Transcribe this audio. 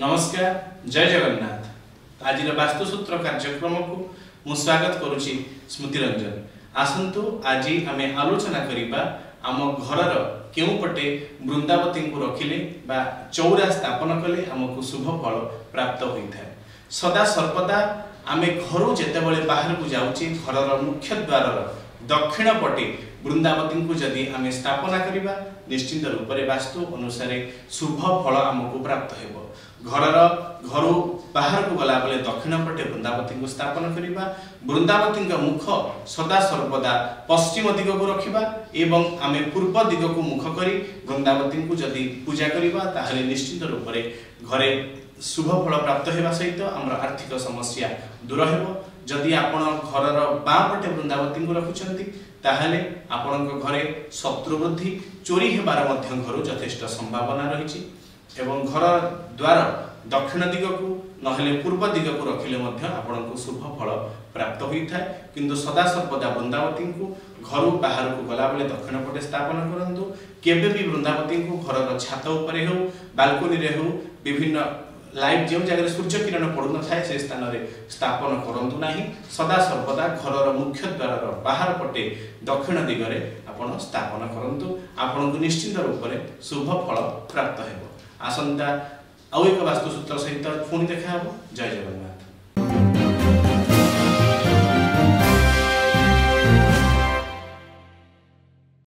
ନମସ୍କାର ଜୟ ଜଗନ୍ନାଥ ଆଜିର ବାସ୍ତୁସୂତ୍ର କାର୍ଯ୍ୟକ୍ରମକୁ ମୁଁ ସ୍ୱାଗତ କରୁଛି ସ୍ମୃତି ରଞ୍ଜନ ଆସନ୍ତୁ ଆଜି ଆମେ ଆଲୋଚନା କରିବା ଆମ ଘରର କେଉଁ ପଟେ ବୃନ୍ଦାବତୀଙ୍କୁ ରଖିଲେ ବା ଚଉରା ସ୍ଥାପନ କଲେ ଆମକୁ ଶୁଭ ଫଳ ପ୍ରାପ୍ତ ହୋଇଥାଏ। ସଦା ସର୍ବଦା ଆମେ ଘରୁ ଯେତେବେଳେ ବାହାରକୁ ଯାଉଛେ ଘରର ମୁଖ୍ୟ ଦ୍ୱାରର ଦକ୍ଷିଣ ପଟେ ବୃନ୍ଦାବତୀଙ୍କୁ ଯଦି ଆମେ ସ୍ଥାପନା କରିବା ନିଶ୍ଚିନ୍ତ ରୂପରେ ବାସ୍ତୁ ଅନୁସାରେ ଶୁଭ ଫଳ ଆମକୁ ପ୍ରାପ୍ତ ହେବ। ଘରର ଘରୁ ବାହାରକୁ ଗଲାବେଳେ ଦକ୍ଷିଣ ପଟେ ବୃନ୍ଦାବତୀଙ୍କୁ ସ୍ଥାପନ କରିବା ବୃନ୍ଦାବତୀଙ୍କ ମୁଖ ସଦା ସର୍ବଦା ପଶ୍ଚିମ ଦିଗକୁ ରଖିବା ଏବଂ ଆମେ ପୂର୍ବ ଦିଗକୁ ମୁଖ କରି ବୃନ୍ଦାବତୀଙ୍କୁ ଯଦି ପୂଜା କରିବା ତାହେଲେ ନିଶ୍ଚିତ ରୂପରେ ଘରେ ଶୁଭ ଫଳ ପ୍ରାପ୍ତ ହେବା ସହିତ ଆମର ଆର୍ଥିକ ସମସ୍ୟା ଦୂର ହେବ। ଯଦି ଆପଣ ଘରର ବାଁ ପଟେ ବୃନ୍ଦାବତୀଙ୍କୁ ରଖୁଛନ୍ତି ତାହେଲେ ଆପଣଙ୍କ ଘରେ ଶତ୍ରୁ ବୃଦ୍ଧି ଚୋରି ହେବାର ମଧ୍ୟ ଘରୁ ଯଥେଷ୍ଟ ସମ୍ଭାବନା ରହିଛି ଏବଂ ଘର ଦ୍ୱାର ଦକ୍ଷିଣ ଦିଗକୁ ନହେଲେ ପୂର୍ବ ଦିଗକୁ ରଖିଲେ ମଧ୍ୟ ଆପଣଙ୍କୁ ଶୁଭ ଫଳ ପ୍ରାପ୍ତ ହୋଇଥାଏ। କିନ୍ତୁ ସଦାସର୍ବଦା ବୃନ୍ଦାବତୀଙ୍କୁ ଘରୁ ବାହାରକୁ ଗଲାବେଳେ ଦକ୍ଷିଣ ପଟେ ସ୍ଥାପନ କରନ୍ତୁ। କେବେ ବି ବୃନ୍ଦାବତୀଙ୍କୁ ଘରର ଛାତ ଉପରେ ହେଉ ବାଲକୋନିରେ ହେଉ ବିଭିନ୍ନ ଲାଇଟ୍ ଯେଉଁ ଜାଗାରେ ସୂର୍ଯ୍ୟ କିରଣ ପଡୁନଥାଏ ସେ ସ୍ଥାନରେ ସ୍ଥାପନ କରନ୍ତୁ ନାହିଁ। ସଦାସର୍ବଦା ଘରର ମୁଖ୍ୟ ଦ୍ୱାରର ବାହାର ପଟେ ଦକ୍ଷିଣ ଦିଗରେ ଆପଣ ସ୍ଥାପନ କରନ୍ତୁ। ଆପଣଙ୍କୁ ନିଶ୍ଚିନ୍ତ ରୂପରେ ଶୁଭ ଫଳ ପ୍ରାପ୍ତ ହେବ। ଆସନ୍ତା ଆଉ ଏକ ବାସ୍ତୁସୂତ୍ର ସହିତ ପୁଣି ଦେଖା ହେବ ଜୟ ଜଗନ୍ନାଥ।